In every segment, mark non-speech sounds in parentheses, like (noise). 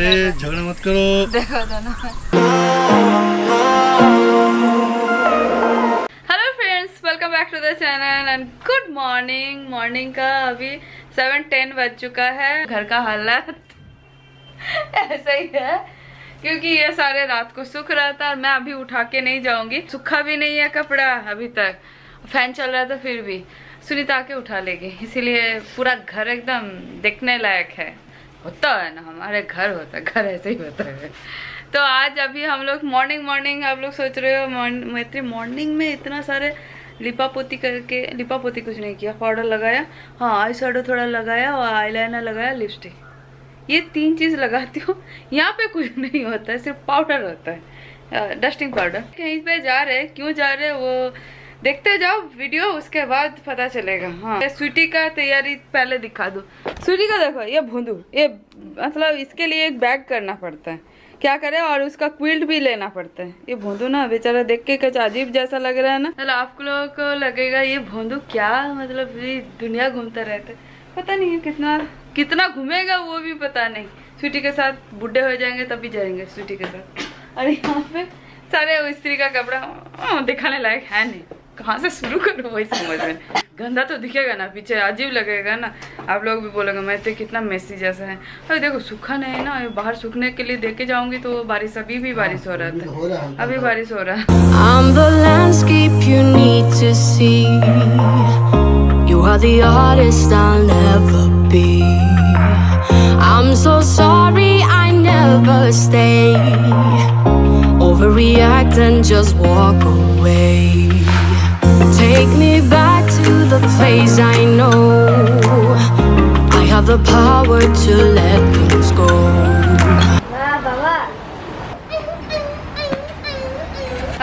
अरे झगड़ा मत करो। देखो दोनों hello friends welcome back to the channel and good morning morning का अभी सेवन टेन बज चुका है। घर का हालत (laughs) ऐसा ही है क्योंकि ये सारे रात को सूख रहा था और मैं अभी उठा के नहीं जाऊँगी। सूखा भी नहीं है कपड़ा अभी तक। फ़ैन चल रहा था फिर भी। सुनीता आके उठा लेगी। इसीलिए पूरा घर एकदम देखने लायक है। होता है ना, हमारे घर होता है, घर ऐसे ही होता है। तो आज अभी हम लोग मॉर्निंग मॉर्निंग आप लोग सोच रहे हो मैत्री मॉर्निंग में इतना सारे लिपा पोती करके लिपा पोती कुछ नहीं किया पाउडर लगाया। हाँ आई शेडो थोड़ा लगाया और आईलाइनर लगाया लिपस्टिक ये तीन चीज़ लगाती हूँ, यहाँ पे कुछ नहीं होता है, सिर्फ़ पाउडर होता है। डस्टिंग पाउडर कहीं पे जा रहे क्यों जा रहे वो देखते जाओ वीडियो उसके बाद पता चलेगा। हाँ। स्वीटी का तैयारी पहले दिखा दो। स्वीटी का देखो, ये भूंदू, ये मतलब इसके लिए एक बैग करना पड़ता है। क्या करे? और उसका क्विल्ट भी लेना पड़ता है। ये भोंदू ना, बेचारा देख के कुछ अजीब जैसा लग रहा है ना। चलो, आप लोगों को लगेगा, ये भोंदू क्या मतलब ये दुनिया घूमता रहता है। पता नहीं है कितना कितना घूमेगा वो भी पता नहीं। स्वीटी के साथ बुढ़े हो जाएँगे, तभी जाएँगे स्वीटी के साथ। और यहाँ पे सारे स्त्री का कपड़ा दिखाने लायक है नहीं। कहा से शुरू करूँ वही समझ में गंदा तो दिखेगा ना पीछे अजीब लगेगा ना। आप लोग भी बोलेंगे मैं तो कितना मेसी जैसा है। अरे देखो सूखा नहीं है ना बाहर सूखने के लिए देखे जाऊँगी तो बारिश अभी भी बारिश हो रहा था। अभी बारिश हो रहा है। Take me back to the place I know. I have the power to let things go.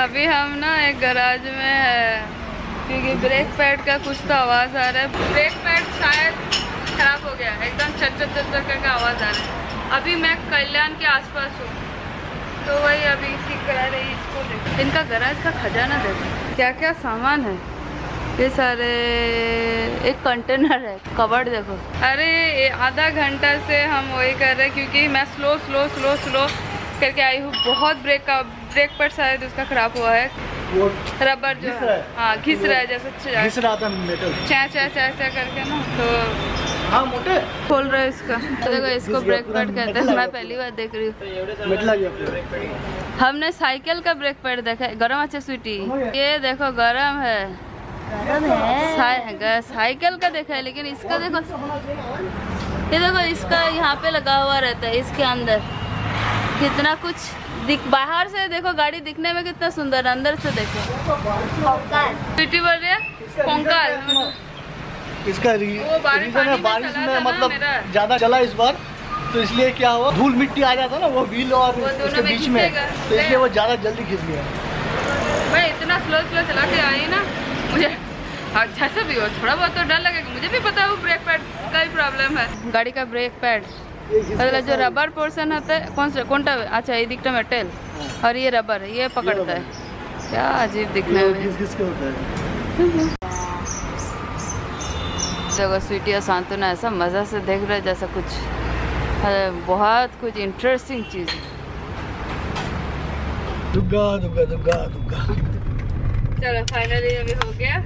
अभी हम ना एक गराज में है, क्योंकि ब्रेक पैड का कुछ तो आवाज़ आ रहा है। ब्रेक पैड शायद खराब हो गया, एकदम चट चट करके आवाज़ आ रहा है। अभी मैं कल्याण के आसपास हूँ तो वही अभी ठीक करा रही इसको देखो इनका गराज का खजाना देखो। क्या क्या सामान है? ये सारे एक कंटेनर है कवर्ड देखो। अरे आधा घंटा से हम वही कर रहे हैं क्योंकि मैं स्लो स्लो स्लो स्लो करके आई हूँ। बहुत ब्रेक का ब्रेक पर शायद उसका खराब हुआ है। रबर जो घिस है। रहा घिस रहा है जैसे घिस रहा था मेटल चा चा चा चा करके ना तो हाँ मोटे। खोल रहे हैं इसका। तो देखो इसको ब्रेक पैड कहते हैं। मैं पहली बार देख रही हूँ। गया पूरा। हमने साइकिल का ब्रेक पैड देखा है। गर्म अच्छा स्वीटी ये देखो गर्म है। साइकिल का देखा है लेकिन इसका देखो ये देखो इसका यहाँ पे लगा हुआ रहता है इसके अंदर। कितना कुछ दिख बाहर से देखो गाड़ी दिखने में कितना सुंदर है, अंदर से देखो। स्वीटी बोल रही है? इसका रीजन है में बारिश में मतलब ज़्यादा चला इस बार तो इसलिए क्या हुआ धूल मिट्टी आ जाता ना वो व्हील और वो उसके बीच में तो इसलिए वो ज़्यादा जल्दी घिस गया। मैं इतना स्लो स्लो चला के आई ना मुझे अच्छा सा भी हो थोड़ा बहुत तो डर लगेगा मुझे भी पता है वो ब्रेक पैड का ही प्रॉब्लम है। गाड़ी का ब्रेक पैड मतलब जो रबर पोर्शन होता है कौन सा कौन सा अच्छा ये दिखता है मेटल और ये रबर ये पकड़ता है। क्या अजीब दिखने में। है देखो स्वीटी और सांत्वना ऐसा मज़ा से देख रहे हैं जैसा कुछ अरे, बहुत कुछ इंटरेस्टिंग चीज़। है दुग्गा दुग्गा दुग्गा दुग्गा। चलो फाइनली अभी हो गया।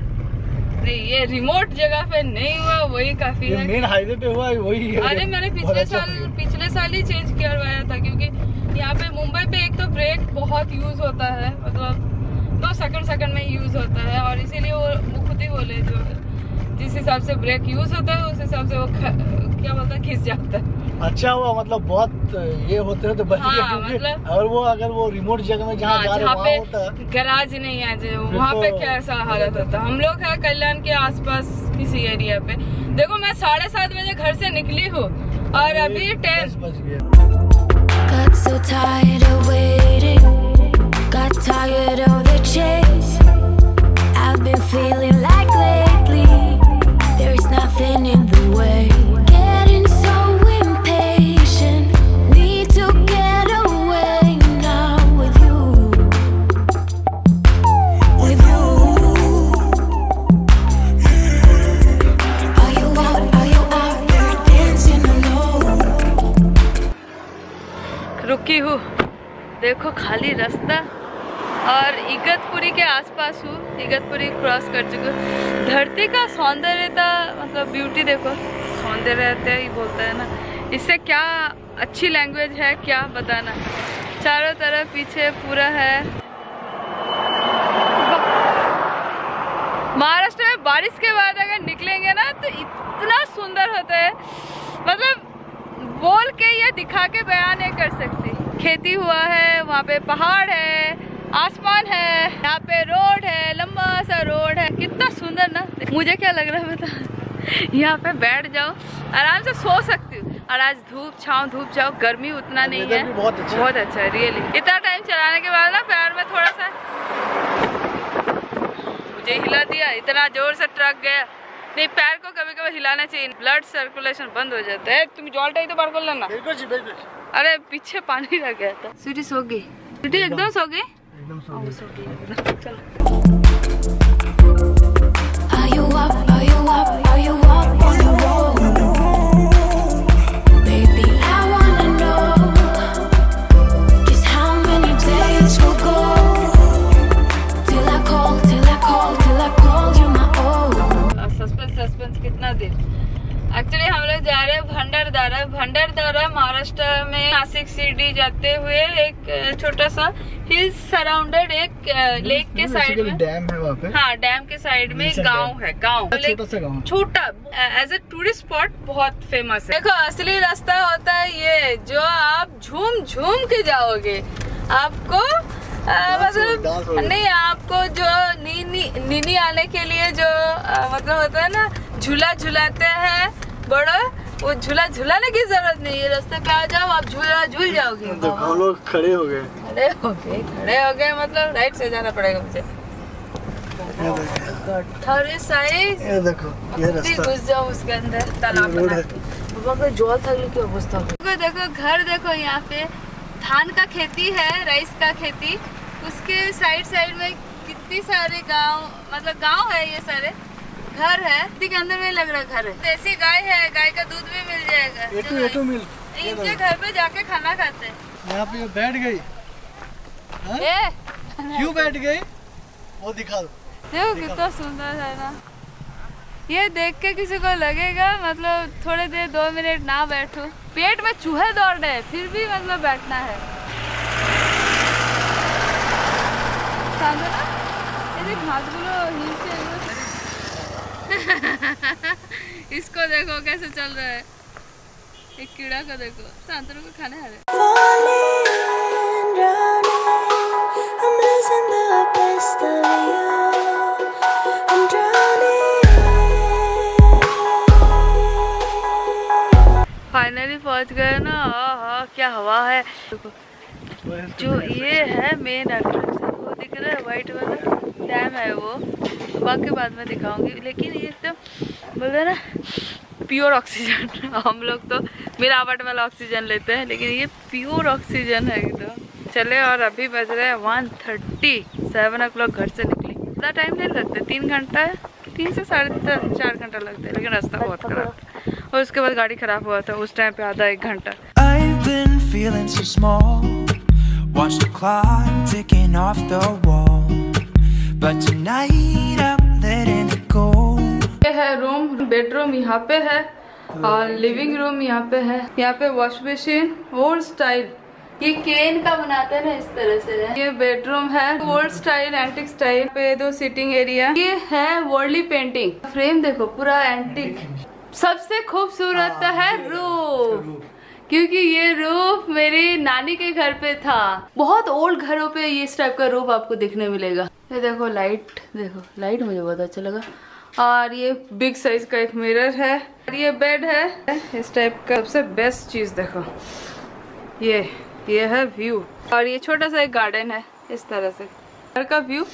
नहीं ये रिमोट जगह पे नहीं हुआ वही काफ़ी ये है। मेन हाईवे पे हुआ है वही है। अरे मैंने पिछले साल पिछले साल ही चेंज करवाया था क्योंकि यहाँ पे मुंबई पे एक तो ब्रेक बहुत यूज़ होता है मतलब दो सेकंड सेकंड में यूज़ होता है और इसीलिए वो खुद ही बोले जो जिस हिसाब से ब्रेक यूज़ होता है उस हिसाब से वो क्या बोलता है घिस जाता है अच्छा हुआ मतलब बहुत ये होते हैं तो बच हाँ, गया मतलब- और वो अगर वो रिमोट जगह में जहाँ हाँ, जा रहे जहाँ पे गराज नहीं है जो वहाँ पे तो- कैसा हालत होता हम लोग है कल्याण के आसपास किसी एरिया पे देखो मैं साढ़े सात बजे घर से निकली हूँ और अभी टेन बज गया Got so tired of waiting. Got tired of the chase. I've been feeling like lately there's nothing in the way. खाली रास्ता और इगतपुरी के आसपास हूँ। इगतपुरी क्रॉस कर चुकी हूँ। धरती का सौंदर्यता मतलब ब्यूटी देखो। सौंदर्यता ही बोलता है ना। इससे क्या अच्छी लैंग्वेज है, क्या बताना। चारों तरफ़ पीछे पूरा है। महाराष्ट्र में बारिश के बाद अगर निकलेंगे ना तो इतना सुंदर होता है। मतलब बोल के या दिखा के बयान नहीं कर सकती। खेती हुआ है वहाँ पे पहाड़ है आसमान है यहाँ पे रोड है लंबा सा रोड है। कितना सुंदर ना? मुझे क्या लग रहा है बता। यहाँ पे बैठ जाओ आराम से सो सकती हूँ। और आज धूप छाँव धूप छाँव गर्मी उतना नहीं है। बहुत अच्छा है। बहुत अच्छा है रियली इतना टाइम चलाने के बाद ना पैर में थोड़ा सा मुझे हिला दिया इतना ज़ोर से ट्रक गया। नहीं पैर को कभी कभी हिलाना चाहिए। ब्लड सर्कुलेशन बंद हो जाता है। तुम जॉल टाइम तो बार कर लेना। बिल्कुल जी बिल्कुल। अरे पीछे पानी रह गया था। स्वीटी सो गई। स्वीटी एकदम। सो गई? एकदम सो गई। सो गई। एकदम। चलो। दिन। एक्चुअली हम लोग जा रहे हैं भंडारदारा। भंडारदारा महाराष्ट्र में नासिक सिटी जाते हुए एक छोटा सा हिल सराउंडेड एक लेक के साइड में। डैम है वहाँ पे। हाँ डैम के साइड में गाँव है गाँव। गाँव। छोटा एज ए टूरिस्ट स्पॉट बहुत फ़ेमस है। देखो असली रास्ता होता है ये जो आप झूम झूम के जाओगे आपको मतलब नहीं आपको जो नीनी नीनी आने के लिए जो मतलब होता है ना झूला झुलाते हैं बड़ो वो झूला झुलाने की ज़रूरत नहीं है रास्ते पे आ जाओ आप झूला झूल जाओगे। हम लोग खड़े हो गए। खड़े हो गए खड़े हो गए मतलब राइट से जाना पड़ेगा मुझे। ये देखो। ये देखो ये खुद रास्ता। घुस जाओ उसके अंदर तालाब। के। बाबा को जल थकने की अवस्था देखो देखो घर देखो यहाँ पे। धान का खेती है राइस का खेती। उसके साइड साइड में कितनी सारे गाँव मतलब गाँव है ये सारे। घर है इसी के अंदर में लग रहा घर है। देसी गाय है गाय का दूध भी मिल जाएगा। ए टू मिल। इनके घर पे जाके खाना खाते हैं। यहाँ पे बैठ गई। हाँ? क्यों बैठ गई? वो दिखा दो। देखो कितना सुंदर है ना। ये देख के किसी को लगेगा मतलब थोड़ी देर, दो मिनट ना बैठो। पेट में चूहे दौड़ रहे फिर भी मतलब बैठना है। (laughs) इसको देखो कैसे चल रहा है। एक कीड़ा को देखो सांतरों को खाने हरे फाइनली पहुँच गए ना। हाँ क्या हवा है। जो ये है मेन एंट्रेंस वो दिख रहा है वाइट वाला। डैम है वो। बाकी बाद में दिखाऊँगी। लेकिन ये एकदम बोल रहे ना प्योर ऑक्सीजन हम लोग तो मिलावट वाला ऑक्सीजन लेते हैं, लेकिन ये प्योर ऑक्सीजन है एकदम। चले और अभी बज रहे हैं one thirty seven o'clock घर से निकली। ज़्यादा टाइम नहीं लगता। तीन घंटा है? तीन से साढ़े चार घंटा लगता है, लेकिन रास्ता बहुत खराब। था और उसके बाद गाड़ी खराब हुआ था उस टाइम पे आधा एक घंटा। So small. Watch the clock ticking off the wall. But tonight I'm letting it go. ये है रूम बेडरूम यहाँ पे है और लिविंग रूम यहाँ पे है। यहाँ पे वॉश बेसिन ओल्ड स्टाइल ये केन का बनाते हैं ना इस तरह से है। ये बेडरूम है ओल्ड स्टाइल एंटिक स्टाइल पे दो सिटिंग एरिया ये है वर्ली पेंटिंग फ्रेम देखो पूरा एंटिक सबसे खूबसूरत है रूफ क्योंकि ये रूफ मेरी नानी के घर पे था। बहुत ओल्ड घरों पे ये इस टाइप का रूफ आपको देखने मिलेगा। ये देखो लाइट देखो लाइट मुझे बहुत अच्छा लगा। और ये बिग साइज़ का एक मिरर है। और ये बेड है। इस टाइप का सबसे बेस्ट चीज़ देखो। ये ये है व्यू और ये छोटा सा एक गार्डन है। इस तरह से। घर का व्यू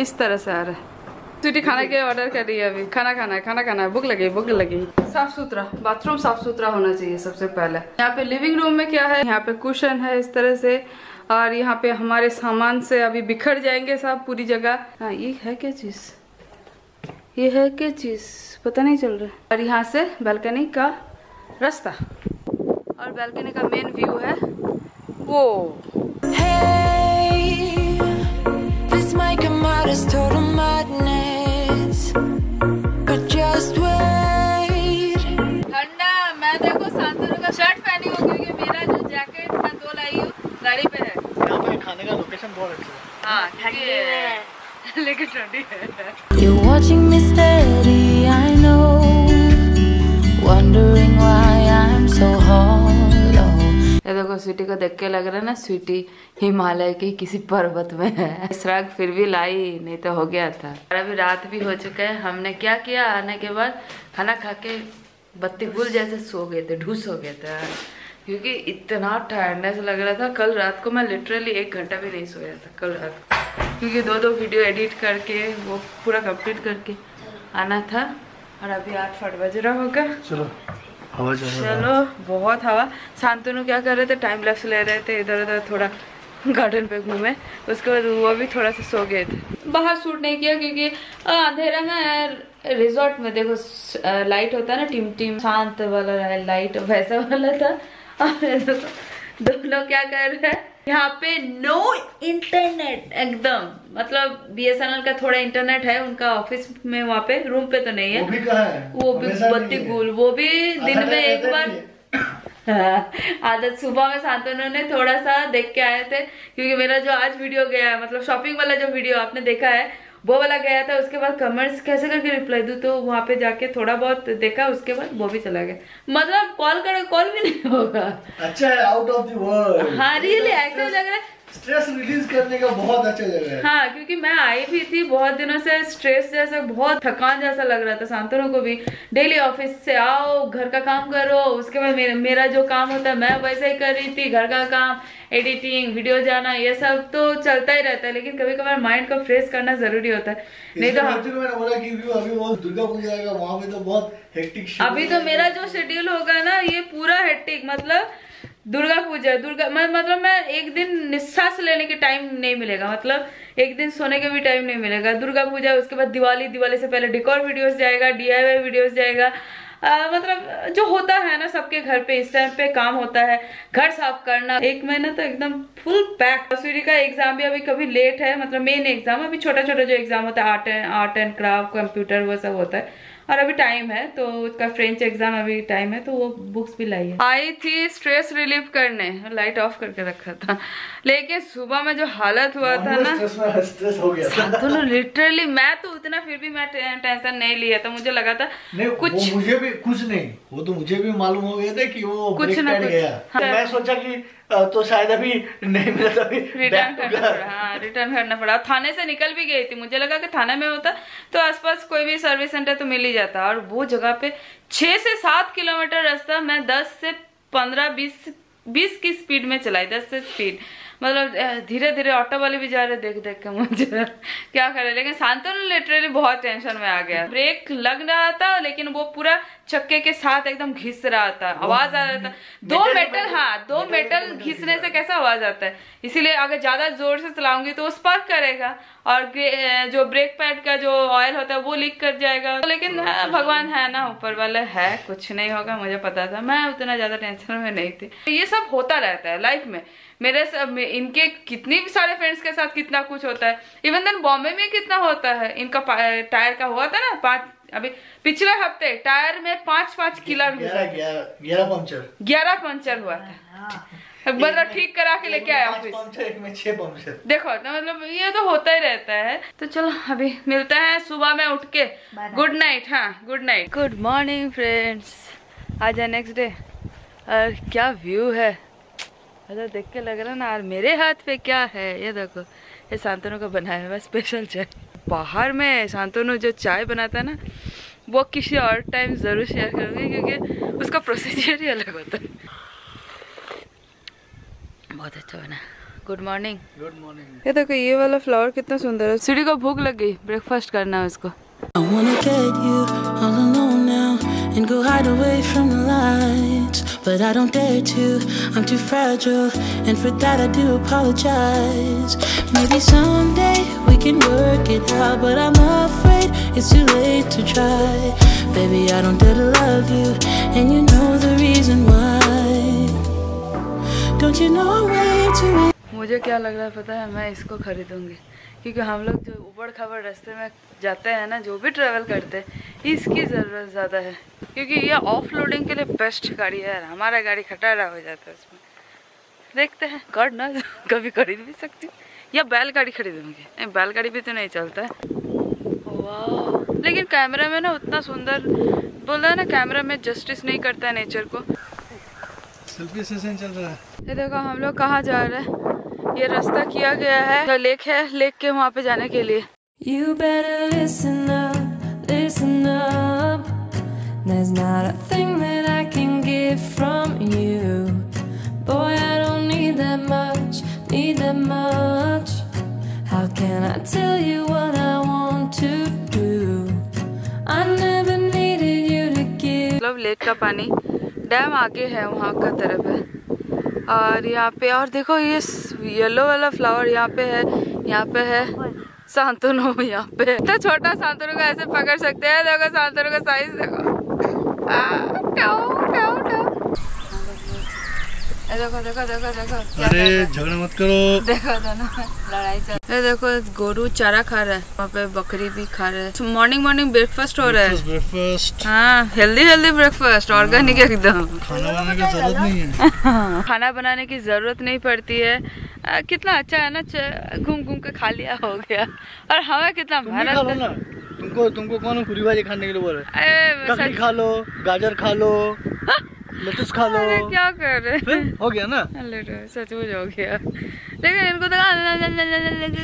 इस तरह से आ रहा है। स्वीटी खाना के ऑर्डर कर रही है अभी। खाना खाना है खाना खाना है। भूख लगी भूख लगी। साफ़ सुथरा बाथरूम साफ़ सुथरा होना चाहिए सबसे पहले। यहाँ पे लिविंग रूम में क्या है? यहाँ पे कुशन है इस तरह से। और यहाँ पे हमारे सामान से अभी बिखर जाएँगे सब पूरी जगह। हाँ ये है क्या चीज़? ये है क्या चीज़? पता नहीं चल रहा और यहाँ से बालकनी का रास्ता। और बालकनी का मेन व्यू है वो। Hey, this might come out as total madness, ठंडी है। (laughs) लेकिन ठंडी है। You're watching me steady, I know. Wondering why I'm so hollow. ये देखो स्वीटी को देख के लग रहा है ना स्वीटी हिमालय के किसी पर्वत में है। श्रग फिर भी लाई नहीं तो हो गया था। और अभी रात भी हो चुका है हमने क्या किया? आने के बाद खाना खा के बत्ती गुल जैसे सो गए थे ढूस हो गए थे। क्योंकि इतना टायर्डनेस लग रहा था कल रात को मैं लिटरली एक घंटा भी नहीं सोया था कल रात को। क्योंकि दो दो वीडियो एडिट करके वो पूरा कंप्लीट करके आना था और अभी आठ फट बज रहा होगा। चलो हवा चल बहुत हवा। शांतनु क्या कर रहे थे? टाइम लैप्स ले रहे थे इधर उधर थोड़ा गार्डन पे घूमे। उसके बाद वो भी थोड़ा सा सो गए थे। बाहर शूट नहीं किया क्योंकि अंधेरा में रिजॉर्ट में देखो लाइट होता है ना टिम टिम शांत वाला लाइट वैसा वाला था। और (laughs) दोनों क्या कर रहे हैं? यहाँ पे नो इंटरनेट एकदम. मतलब बीएसएनएल का थोड़ा इंटरनेट है उनका ऑफ़िस में वहाँ पे रूम पे तो नहीं है। वो भी कहाँ है? वो भी बत्ती गुल वो भी दिन में एक बार। (laughs) आदत सुबह में शांतनु ने थोड़ा सा देख के आए थे क्योंकि मेरा जो आज वीडियो गया है मतलब शॉपिंग वाला जो वीडियो आपने देखा है वो वाला गया था उसके बाद कमेंट्स कैसे करके रिप्लाई दू? तो वहाँ पे जाके थोड़ा बहुत देखा उसके बाद वो भी चला गया। मतलब कॉल करो कॉल भी नहीं होगा। अच्छा है आउट ऑफ़ द वर्ल्ड हाँ रियली ऐसा लग रहा है स्ट्रेस रिलीज़ करने का बहुत अच्छा जगह है। हाँ क्योंकि मैं आई भी थी बहुत दिनों से स्ट्रेस जैसा बहुत थकान जैसा लग रहा था शांतनु को भी। डेली ऑफ़िस से आओ घर का काम करो उसके बाद मेरा, मेरा जो काम होता है मैं वैसे ही कर रही थी घर का काम एडिटिंग वीडियो जाना ये सब तो चलता ही रहता है लेकिन कभी कभार माइंड को फ्रेश करना ज़रूरी होता है। नहीं तो को मैंने बोला कि अभी वो दुर्गा पूजा आएगा वहाँ पे तो बहुत हेक्टिक अभी तो मेरा जो शेड्यूल होगा ना ये पूरा हेक्टिक मतलब दुर्गा पूजा दुर्गा मतलब मैं एक दिन निश्वास लेने के टाइम नहीं मिलेगा मतलब एक दिन सोने के भी टाइम नहीं मिलेगा। दुर्गा पूजा उसके बाद दिवाली दिवाली से पहले डिकोर वीडियोस जाएगा डीआईवाई वीडियोस जाएगा। आ, मतलब जो होता है ना सबके घर पे इस टाइम पे काम होता है घर साफ़ करना। एक महीना तो एकदम फुल पैक सूर्य का एग्ज़ाम भी अभी कभी लेट है मतलब मेन एग्ज़ाम अभी छोटा छोटा जो एग्ज़ाम होता है art and art and craft computer वो सब होता है। और अभी टाइम है तो उसका फ्रेंच एग्ज़ाम अभी टाइम है तो वो बुक्स भी लाई है आई थी स्ट्रेस रिलीव करने लाइट ऑफ़ करके रखा था लेकिन सुबह में जो हालत हुआ था ना स्ट्रेस में हो गया था लिटरली मैं तो उतना फिर भी मैं टेंशन नहीं लिया था मुझे लगा था नहीं कुछ मुझे भी कुछ नहीं वो तो मुझे भी मालूम हो गया था कि वो कुछ ना कुछ। गया हाँ। तो मैं सोचा कि तो शायद अभी नहीं मिला तो अभी रिटर्न करना पड़ा हाँ रिटर्न करना पड़ा। थाने से निकल भी गई थी। मुझे लगा कि थाने में होता तो आसपास कोई भी सर्विस सेंटर तो मिल ही जाता। और वो जगह पे छह से सात किलोमीटर रास्ता मैं दस से पंद्रह बीस बीस की स्पीड में चलाई दस से स्पीड मतलब धीरे धीरे ऑटो वाले भी जा रहे देख देख के मुझे क्या करे। लेकिन शांतनु लिटरली बहुत टेंशन में आ गया। ब्रेक लग रहा था लेकिन वो पूरा चक्के के साथ एकदम घिस रहा था आवाज़ आ रहा था। दो मेटल हाँ दो मेटल घिसने से कैसा आवाज़ आता है? इसीलिए अगर ज़्यादा ज़ोर से चलाऊँगी तो स्पार्क करेगा और जो ब्रेक पैड का जो ऑयल होता है वो लीक कर जाएगा। तो लेकिन हाँ, भगवान है ना ऊपर वाले है कुछ नहीं होगा मुझे पता था। मैं उतना ज़्यादा टेंशन में नहीं थी। ये सब होता रहता है लाइफ में। मेरे सब इनके कितने भी सारे फ्रेंड्स के साथ कितना कुछ होता है। इवन देन बॉम्बे में कितना होता है? इनका टायर का हुआ था ना पाँच अभी पिछले हफ़्ते टायर में पाँच पाँच किलर ग्यारह ग्यारह ग्यारह पंक्चर। पंचर हुआ था। मतलब ठीक करा के लेके आया ऑफ़िस देखो तो मतलब ये तो होता ही रहता है। तो चलो अभी मिलते हैं सुबह में उठ के। गुड नाइट हाँ good night good morning friends आज है नेक्स्ट डे और क्या व्यू है? अगर देख के लग रहा है ना यार मेरे हाथ पे क्या है? ये देखो ये शांतनु का बनाया हुआ स्पेशल चाय बाहर में शांतनु जो चाय बनाता है ना वो किसी और टाइम ज़रूर शेयर करूँगी क्योंकि उसका प्रोसीजर ही अलग होता है। बहुत अच्छा बना। गुड मॉर्निंग गुड मॉर्निंग ये देखो ये वाला फ्लावर कितना सुंदर है। सीढ़ी को भूख लग गई। ब्रेकफास्ट करना है उसको। and go hide away from the lights. But I don't dare to, I'm too fragile, and for that I do apologize. Maybe someday we can work it out, but I'm afraid it's too late to try. Baby, I don't dare to love you, and you know the reason why. Don't you know I'm way too मुझे क्या लग रहा है पता है मैं इसको खरीदूंगी क्योंकि हम लोग जो उबड़ खाबड़ रास्ते में जाते हैं ना जो भी ट्रैवल करते हैं इसकी ज़रूरत ज़्यादा है। क्योंकि ये ऑफ़ लोडिंग के लिए बेस्ट गाड़ी है हमारा गाड़ी खटारा हो जाता है उसमें। देखते हैं कर ना (laughs) कभी खरीद भी सकती हूँ। या बैलगाड़ी खरीदूँगी। नहीं बैलगाड़ी भी तो नहीं चलता है। वाह लेकिन कैमरा में ना उतना सुंदर बोल रहा है ना कैमरा में जस्टिस नहीं करता है नेचर को। सेल्फी सेशन चल रहा है। ये देखो हम लोग कहाँ जा रहे हैं। ये रास्ता किया गया है तो लेक है लेक के वहाँ पे जाने के लिए You better listen up, listen up. There's not a thing that I can get from you. Boy, I don't need that much, need that much. How can I tell you what I want to do? I never needed you to give. मतलब lake का पानी dam आगे है वहाँ का तरफ़ है और यहाँ पे और देखो ये येलो वाला फ्लावर यहाँ पे है यहाँ पे है। सांतनु यहाँ पे तो छोटा सांतनु को ऐसे पकड़ सकते हैं देखो सांतनु का साइज़ देखो। आ, देखो देखो देखो देखो अरे है। झगड़ा मत करो। देखो दोनों लड़ाई चल ये देखो गोरू चारा खा रहा है वहाँ पे बकरी भी खा रहा है। मॉर्निंग मॉर्निंग ब्रेकफास्ट हो रहा है। ब्रेकफास्ट हाँ हेल्दी हेल्दी ब्रेकफास्ट ऑर्गेनिक एकदम। खाना बनाने की ज़रूरत नहीं है। (laughs) खाना बनाने की ज़रूरत नहीं पड़ती है। आ, कितना अच्छा है ना घूम घूम के खा लिया हो गया। और हमें कितना तुमको तुमको कौन पूरी भाजी खाने के लिए बोल रहा है? खा लो गाजर खा लो। लेटस खा लो। क्या कर रहे हो? गया ना? हैं सचमुच हो गया। लेकिन इनको तो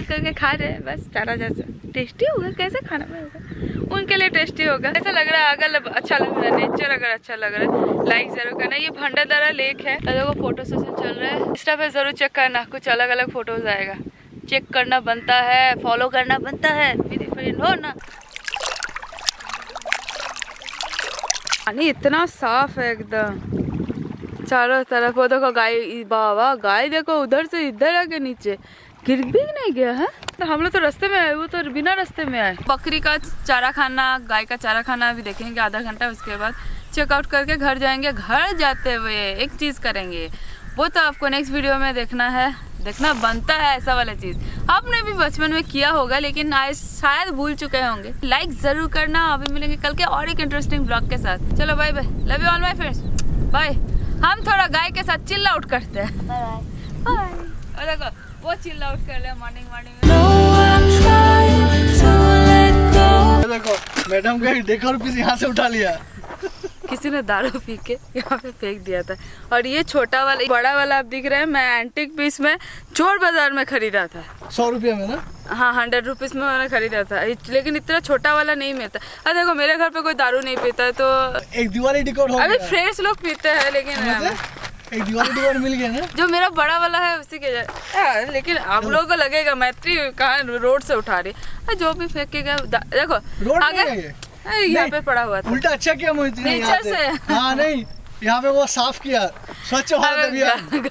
करके खा रहे हैं। बस चारा जैसा टेस्टी होगा? कैसे खाना में होगा? उनके लिए टेस्टी होगा। ऐसा लग रहा है अगर अच्छा लग रहा है नेचर अगर अच्छा लग रहा है लाइक ज़रूर करना। ये भंडारदरा लेक है। और देखो फ़ोटो सेशन चल रहा है। इंस्टा पे ज़रूर चेक करना कुछ अलग अलग फ़ोटोज़ आएगा। चेक करना बनता है फॉलो करना बनता है। मेरी फ्रेंड हो ना। पानी इतना साफ़ है एकदम। चारों तरफ़ वो देखो गाय, बाबा, गाय देखो, उधर से इधर आके नीचे। गिर भी नहीं गया, है? तो हम लोग तो रास्ते में आए, वो तो बिना रास्ते में आए। बकरी का चारा खाना, गाय का चारा खाना अभी देखेंगे आधा घंटा, उसके बाद चेकआउट करके घर जाएँगे। घर जाते हुए एक चीज़ करेंगे। वो तो आपको नेक्स्ट वीडियो में देखना है। देखना बनता है ऐसा वाला चीज़। आपने भी बचपन में किया होगा लेकिन आज शायद भूल चुके होंगे। लाइक ज़रूर करना अभी मिलेंगे कल के और एक इंटरेस्टिंग ब्लॉग के साथ। चलो bye bye love you all my friends bye हम थोड़ा गाय के साथ चिल्ला आउट करते हैं। बाय और देखो वो चिल्ला आउट कर ले मॉर्निंग मॉर्निंग में। देखो मैडम का एक डेढ़ पीस यहाँ से उठा लिया। किसी ने दारू पी के यहाँ पे फेंक दिया था। और ये छोटा वाला बड़ा वाला आप दिख रहे हैं मैं एंटिक पीस में चोर बाज़ार में खरीदा था। सौ रुपये में ना? हाँ हंड्रेड रुपीज़ में मैंने खरीदा था। लेकिन इतना छोटा वाला नहीं मिलता। अरे देखो मेरे घर पे कोई दारू नहीं पीता है तो एक दिवाली हो अभी फ्रेंड्स लोग पीते हैं लेकिन एक दिवाली डिकोड मिल गया ना? जो मेरा बड़ा वाला है उसी के आ, लेकिन आप लोगों को लगेगा मैत्री कहा रोड से उठा रही है। जो भी फेंकेगा देखो रोड है यहाँ पे पड़ा हुआ था। उल्टा अच्छा किया मोहित ने यहाँ पे। से। हाँ नहीं यहाँ पे वो साफ़ किया। स्वच्छ भारत अभियान।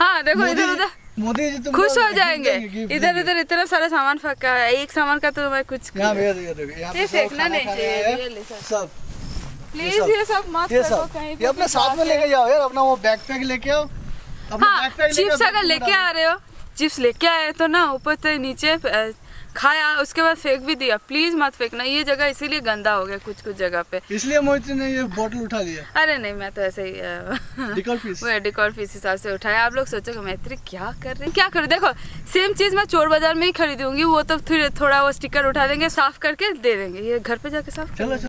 हाँ देखो इधर उधर। मोदी जी तुमको खुश हो जाएँगे। इधर। इधर इतना सारा सामान फेंका है। एक सामान का तो मैं कुछ यहाँ ये फेंकना नहीं चाहिए, सब। प्लीज़ ये सब मत ये सब। ये अपने साथ में लेके जाओ यार अपना वो बैकपैक लेके आओ। हाँ चिप्स अगर लेके आ रहे हो चिप्स लेके आए तो ना ऊपर से नीचे खाया उसके बाद फेंक भी दिया। प्लीज़ मत फेंकना ये जगह इसीलिए गंदा हो गया कुछ कुछ जगह पे। इसलिए मोहित ने ये बोतल उठा लिया। अरे नहीं मैं तो ऐसे ही डिकल पीस (laughs) हिसाब से उठाया। आप लोग सोचोगे मैत्री क्या कर रही हैं? क्या कर? देखो सेम चीज़ मैं चोर बाज़ार में ही खरीदूँगी। वो तो फिर थोड़ा वो स्टिकर उठा देंगे साफ़ करके दे देंगे। ये घर पे जाके साफ़ चलो।